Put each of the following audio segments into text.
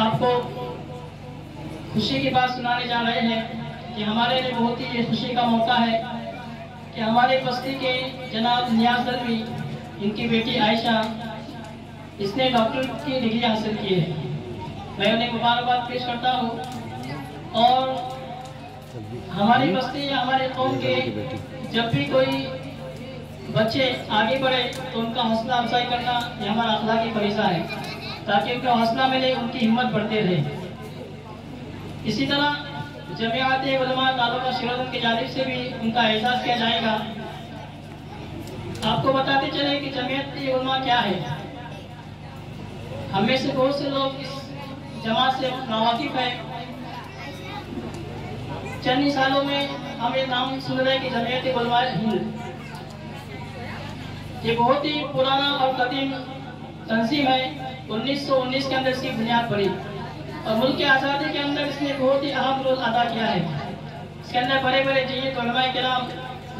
आपको खुशी की बात सुनाने जा रहे हैं कि हमारे लिए बहुत ही खुशी का मौका है कि हमारे बस्ती के जनाब नियाज दलवी, इनकी बेटी आयशा, इसने डॉक्टर की डिग्री हासिल की है। मैं उन्हें मुबारकबाद पेश करता हूँ। और हमारी बस्ती या हमारे कौम के जब भी कोई बच्चे आगे बढ़े तो उनका हौसला अफजाई करना ये हमारा अखलाकी फरीजा है। ताकि उनका हौसला मिले, उनकी हिम्मत बढ़ते रहे। इसी तरह जमियात तालुका की जानब से भी उनका एहसास किया जाएगा। आपको बताते चले कि जमियत क्या है। हमें से बहुत से लोग इस जमात से नावाकिफ है। चंद सालों में हम ये नाम सुन रहे हैं कि जमियत हिंद। ये बहुत ही पुराना और कदीम तंजीम है। 1919 के अंदर इसकी बुनियाद पड़ी। और मुल्क की आज़ादी के अंदर इसने बहुत ही अहम रोल अदा किया है। इसके अंदर बड़े बड़े जयद के नाम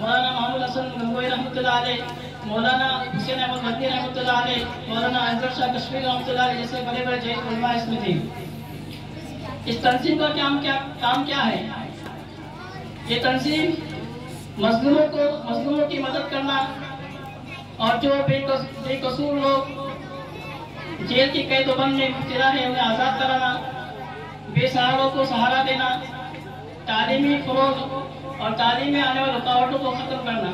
मौलाना महमूद हसन गंगोई रहमत मौलाना हुसैन अहमद मदनी रहमत मौलाना अजहर शाह कश्मीर रहमत जैसे बड़े बड़े जयद इसमें थे। इस तंजीम का काम क्या काम क्या है? ये तंजीम मजलूमों को मजलूमों की मदद करना और जो बेकसूर लोग जेल की कैदोबंद में मुबतला है, उन्हें आज़ाद कराना, बेसहारों को सहारा देना, तालीमी फरोज और तालीम में आने वाली रुकावटों को ख़त्म करना।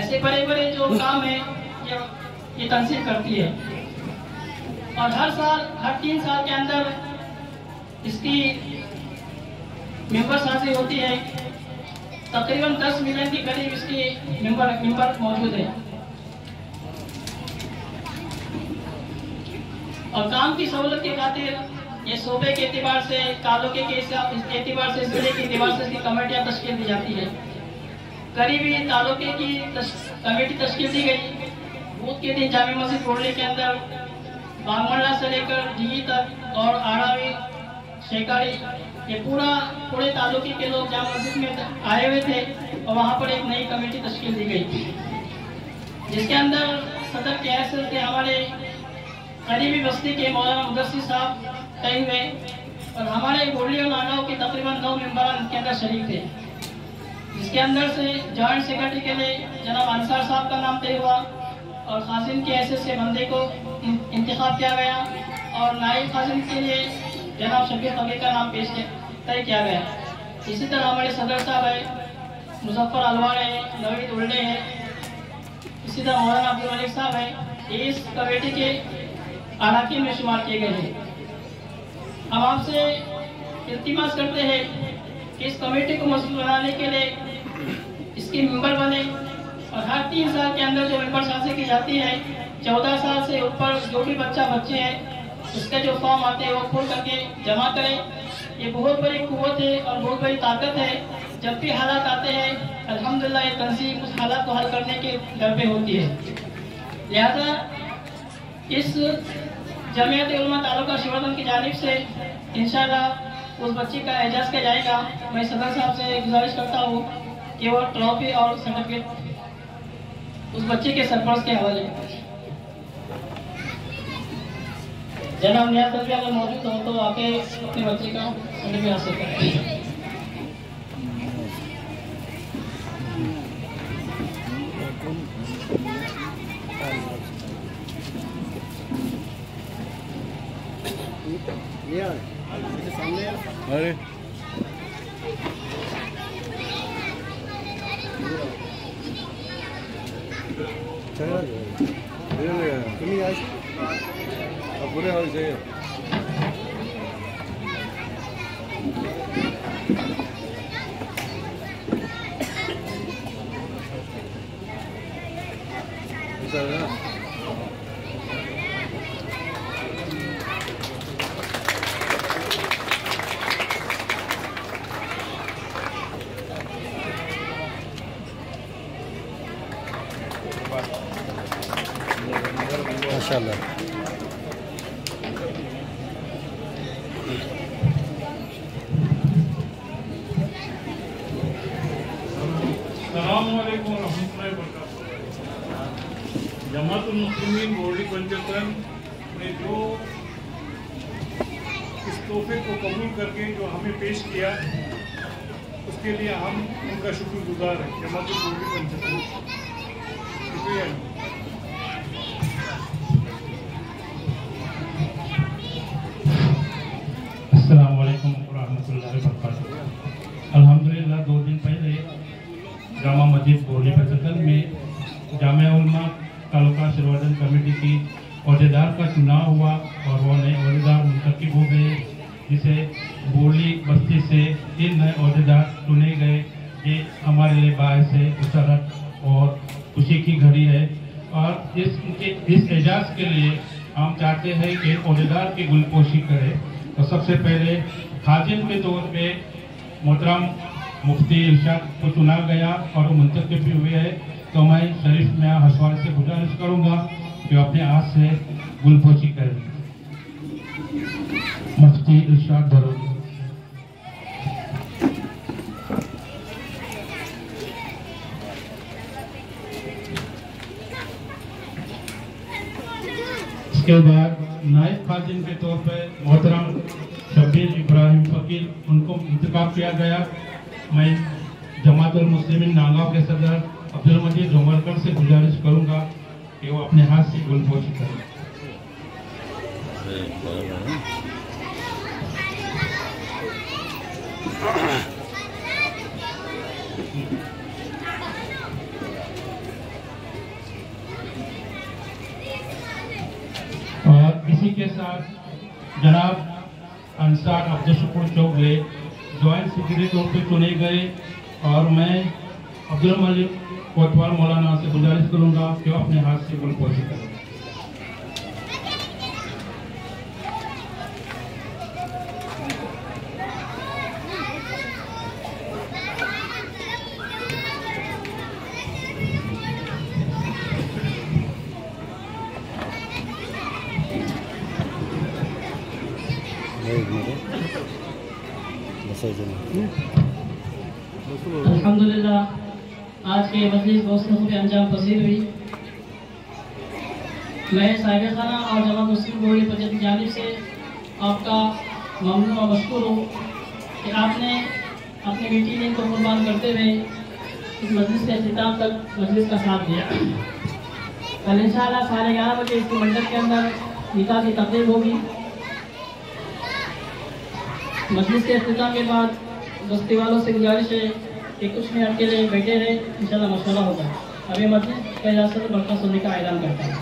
ऐसे बड़े बड़े जो काम है, ये ये तंसीब करती है। और हर साल, हर तीन साल के अंदर इसकी मेंबर साजी होती है। तकरीबन 10 मिलियन के करीब इसकी मेंबर मेंबर मौजूद है। और काम की सहूलत के खातिर ये सूबे के अतबार से तालुके के एतबार से ज़िले के अतबार से इसकी कमेटियाँ तश्कील दी जाती है। करीबी तालुके की कमेटी तश्कील दी गई। बूथ के दिन जामी मस्जिद बोर्डे के अंदर बांगमंडला से लेकर डी तक और आड़ावी शेकारी, ये पूरा, पूरे तालुके के लोग जाम मस्जिद में आए हुए थे और वहाँ पर एक नई कमेटी तश्कील दी गई। जिसके अंदर सदर के के हमारे करीबी बस्ती के मौलाना मुदस्सी साहब तय हुए और हमारे और नागाओं के तकरीबन नौ मेंबर इनके अंदर शरीक थे। जिसके अंदर से जॉइंट सेक्रेटरी के लिए जनाब अंसार साहब का नाम तय हुआ और खासिम के ऐसे से बंदे को इंतखब किया गया और नायब खासिम के लिए जनाब शबीर कबीर का नाम पेश तय किया गया। इसी तरह हमारे सदर साहब है, मुजफ्फर अलवार है, नवीद उल्डे हैं। इसी तरह मौलाना अब्दुल मलिक साहब है, इस कमेटी के अरकान में शुमार किए गए हैं। हम आपसे इल्तमास करते हैं कि इस कमेटी को मज़बूत बनाने के लिए इसके मेंबर बने और हर तीन साल के अंदर जो मेंबर शासित की जाती है, चौदह साल से ऊपर जो भी बच्चा बच्चे हैं, उसके जो फॉर्म आते हैं वो खोल करके जमा करें। ये बहुत बड़ी कुत है और बहुत बड़ी ताकत है। जब भी हालात आते हैं, अल्हम्दुलिल्लाह ये तंजीम उस हालात को हल करने के दर पे होती है। लिहाजा इस जमीयत तालुका शिवादन की जानब से इंशाल्लाह उस बच्चे का एजाज किया जाएगा। मैं सदर साहब से गुजारिश करता हूँ कि वो ट्रॉफी और सर्टिफिकेट उस बच्चे के सरपंच के हवाले जनाब नियाज मौजूद हो तो आके अपने बच्चे का सर्टिफिकेट हासिल करें। अरे चलो तुम्हें आज बुरे हाल चाहिए माशाल्लाह। जमात मुस्लिमीन बोर्डी पंचतन में जो इस तोहफे को कबूल करके जो हमें पेश किया, उसके लिए हम उनका शुक्रगुजार हैं जमात पूरी पंचायत शुक्रिया। वालेकुम रहमतुल्लाहि अल्हम्दुलिल्लाह, दो दिन पहले जामा मस्जिद बोरली फजल में जामिया उलमा तालुका शिरवर्धन कमेटी की अहदेदार का चुनाव हुआ और वो नए अहदेदार मुंतखब हो गए, जिसे बोरली बस्ती से तीन नए अहदेदार चुने गए। ये हमारे लिए बायस है उसरत और खुशी की घड़ी है। और इस इस एजाज के लिए हम चाहते हैं कि अहदेदार की गुलपोशी करें। तो सबसे पहले खाजिन के तौर पे मोहतरम मुफ्ती इर्शाद को चुना गया और वो मुंतखब भी हुए हैं तो मैं शरीफ में हसवार से गुजारिश करूँगा कि अपने हाथ से गुलपोशी करें। मुफ्ती इरशाद बरोली इसके बाद नायब खादिम के तौर पर मोहतरम शबीर इब्राहिम फकीर, उनको इंतखब किया गया। मैं जमातुल मुस्लिमीन नागांव के सदर अब्दुल मजीद उमरकर से गुजारिश करूँगा कि वो अपने हाथ से गुलपोशी करें। और इसी के साथ जनाब अंसार अब्दुल शुक्र गए। ज्वाइंट सेक्रेटरी तौर पर चुने गए और मैं अब्दुल मलिक कोतवाल मौलाना से गुजारिश करूँगा कि अपने हाथ से गुलपोशी करें। अल्हम्दुलिल्लाह, आज के मजलिस बहुत खूब अंजाम पसीर हुई। मैं साहिब खाना और जमा मुस्लिम बोर्ड पंचायत की जानिब से आपका ममनू और मशहूर हूँ कि आपने अपनी बेटी ने को कुर्बान करते हुए इस मजलिस के अख्ताम तक मजलिस का साथ दिया। कल इन इंशाल्लाह साढ़े ग्यारह बजे इसके मंडप के अंदर निकाह की तकरीब होगी। मजलिस के अख्ताम के बाद बस्ती वालों से गुजारिश है कि कुछ मिनट के लिए बैठे रहे। इंशाल्लाह मशवरा होगा। अभी मजलिस का इजाज़त बरकत सुनने का ऐलान करता है।